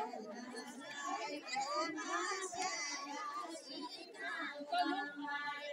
Namaskar Shri Ram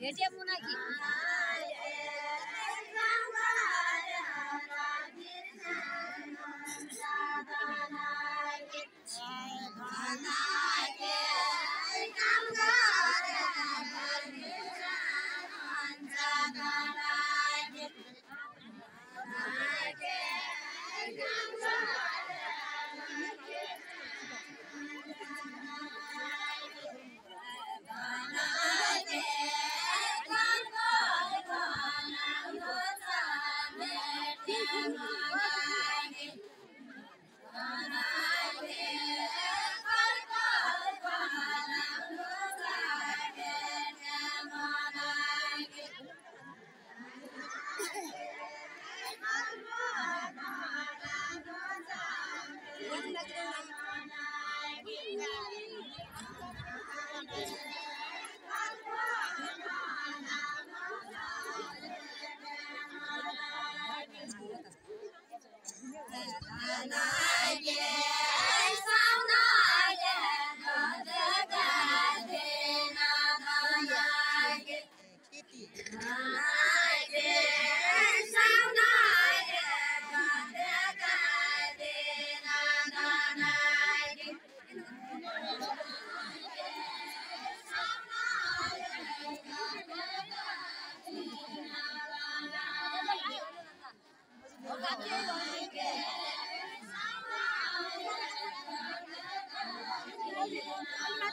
レジェモナギ。I'm not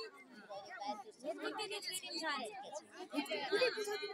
তুলে বুঝাতে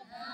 아.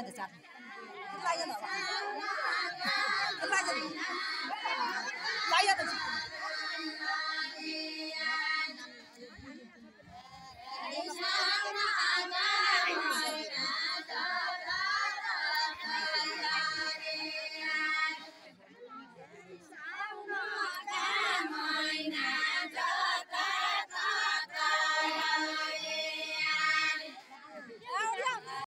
也到了，来也到，来也到。